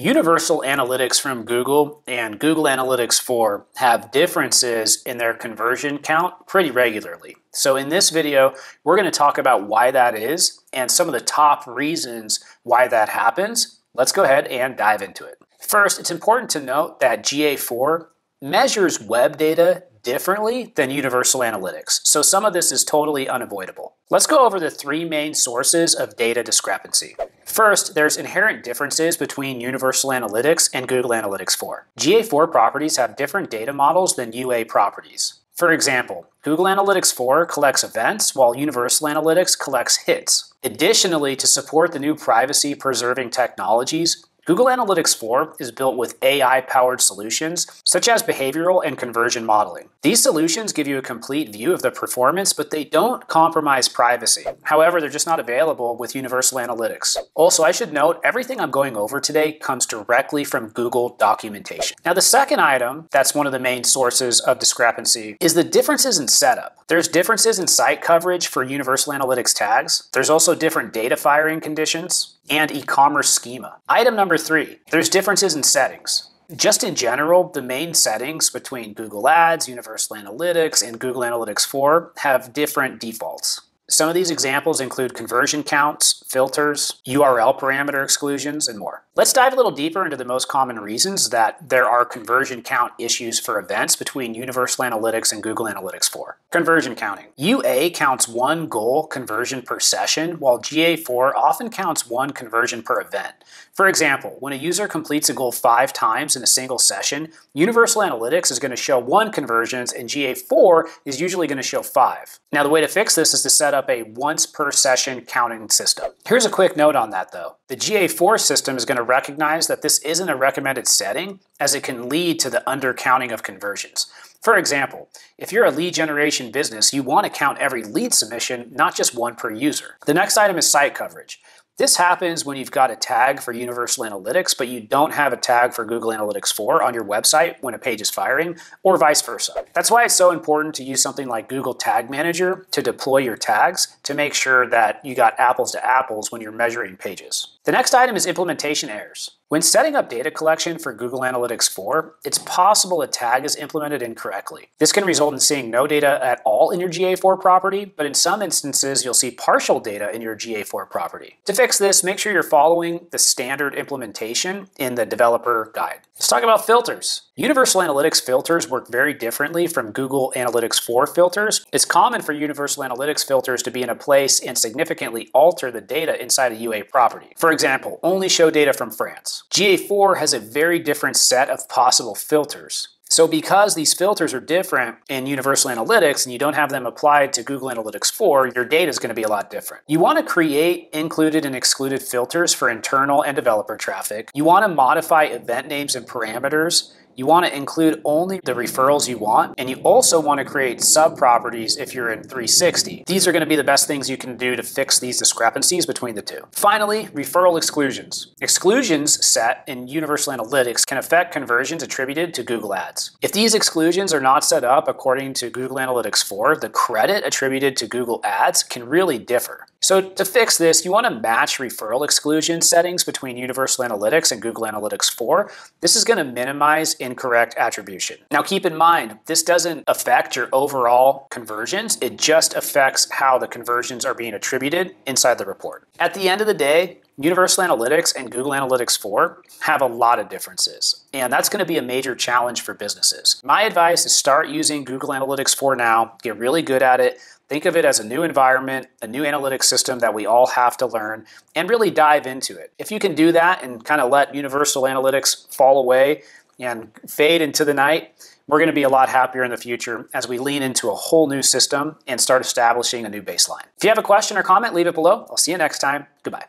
Universal Analytics from Google and Google Analytics 4 have differences in their conversion count pretty regularly. So in this video, we're going to talk about why that is and some of the top reasons why that happens. Let's go ahead and dive into it. First, it's important to note that GA4 measures web data differently than Universal Analytics, so some of this is totally unavoidable. Let's go over the three main sources of data discrepancy. First, there's inherent differences between Universal Analytics and Google Analytics 4. GA4 properties have different data models than UA properties. For example, Google Analytics 4 collects events while Universal Analytics collects hits. Additionally, to support the new privacy preserving technologies, Google Analytics 4 is built with AI powered solutions such as behavioral and conversion modeling. These solutions give you a complete view of the performance, but they don't compromise privacy. However, they're just not available with Universal Analytics. Also, I should note everything I'm going over today comes directly from Google documentation. Now, the second item that's one of the main sources of discrepancy is the differences in setup. There's differences in site coverage for Universal Analytics tags. There's also different data firing conditions and e-commerce schema. Item number three, there's differences in settings. Just in general, the main settings between Google Ads, Universal Analytics, and Google Analytics 4 have different defaults. Some of these examples include conversion counts, filters, URL parameter exclusions, and more. Let's dive a little deeper into the most common reasons that there are conversion count issues for events between Universal Analytics and Google Analytics 4. Conversion counting. UA counts one goal conversion per session, while GA4 often counts one conversion per event. For example, when a user completes a goal five times in a single session, Universal Analytics is going to show one conversions and GA4 is usually going to show five. Now the way to fix this is to set up a once per session counting system. Here's a quick note on that though. The GA4 system is going to recognize that this isn't a recommended setting as it can lead to the undercounting of conversions. For example, if you're a lead generation business, you want to count every lead submission, not just one per user. The next item is site coverage. This happens when you've got a tag for Universal Analytics, but you don't have a tag for Google Analytics 4 on your website when a page is firing, or vice versa. That's why it's so important to use something like Google Tag Manager to deploy your tags to make sure that you got apples to apples when you're measuring pages. The next item is implementation errors. When setting up data collection for Google Analytics 4, it's possible a tag is implemented incorrectly. This can result in seeing no data at all in your GA4 property, but in some instances, you'll see partial data in your GA4 property. To fix this, make sure you're following the standard implementation in the developer guide. Let's talk about filters. Universal Analytics filters work very differently from Google Analytics 4 filters. It's common for Universal Analytics filters to be in a place and significantly alter the data inside a UA property. For example, only show data from France. GA4 has a very different set of possible filters. So because these filters are different in Universal Analytics and you don't have them applied to Google Analytics 4, your data is going to be a lot different. You want to create included and excluded filters for internal and developer traffic. You want to modify event names and parameters you want to include only the referrals you want, and you also want to create sub-properties if you're in 360. These are going to be the best things you can do to fix these discrepancies between the two. Finally, referral exclusions. Exclusions set in Universal Analytics can affect conversions attributed to Google Ads. If these exclusions are not set up according to Google Analytics 4, the credit attributed to Google Ads can really differ. So to fix this, you want to match referral exclusion settings between Universal Analytics and Google Analytics 4. This is going to minimize incorrect attribution. Now keep in mind, this doesn't affect your overall conversions. It just affects how the conversions are being attributed inside the report. At the end of the day, Universal Analytics and Google Analytics 4 have a lot of differences, and that's going to be a major challenge for businesses. My advice is start using Google Analytics 4 now, get really good at it, Think of it as a new environment, a new analytics system that we all have to learn, and really dive into it. If you can do that and kind of let Universal Analytics fall away and fade into the night, we're going to be a lot happier in the future as we lean into a whole new system and start establishing a new baseline. If you have a question or comment, leave it below. I'll see you next time. Goodbye.